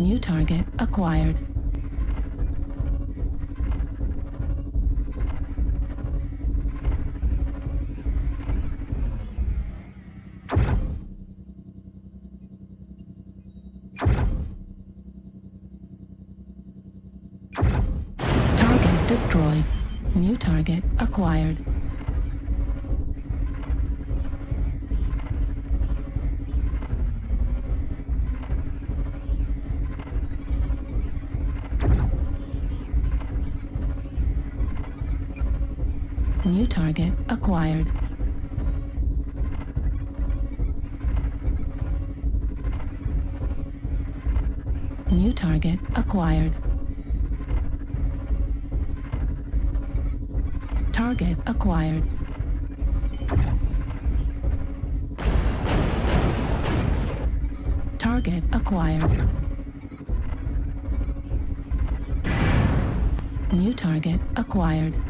New target acquired. Target destroyed. New target acquired. New target acquired. New target acquired. Target acquired. Target acquired. New target acquired.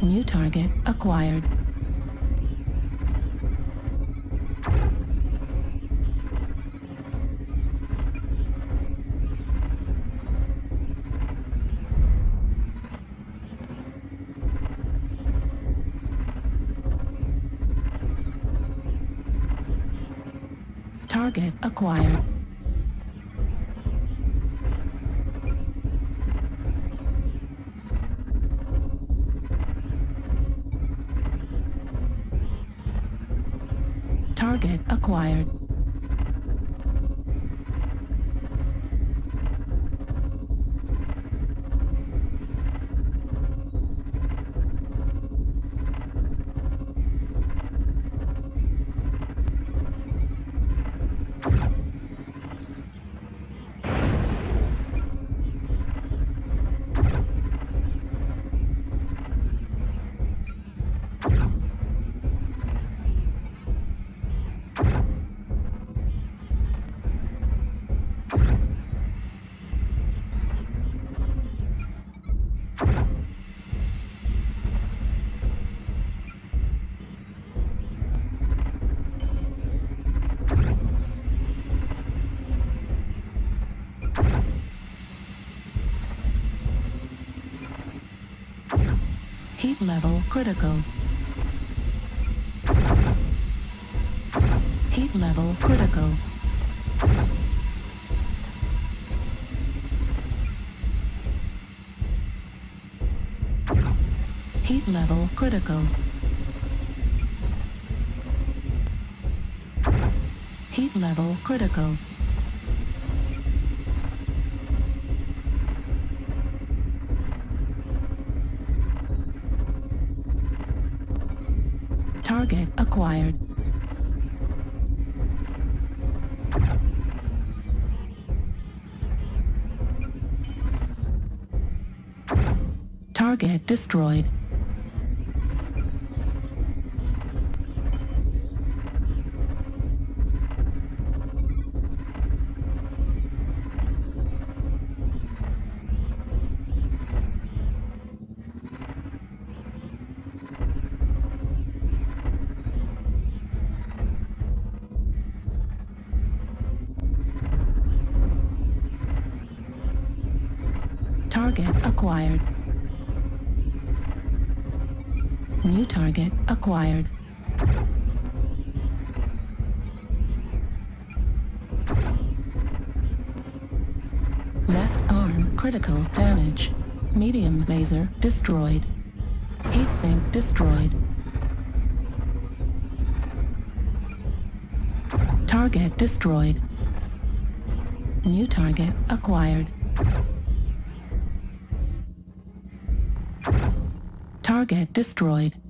New target acquired. Target acquired. Target acquired. Heat level critical. Heat level critical. Heat level critical. Heat level critical. Target acquired. Target destroyed. Target acquired. New target acquired. Left arm critical damage. Medium laser destroyed. Heatsink destroyed. Target destroyed. New target acquired. Target destroyed.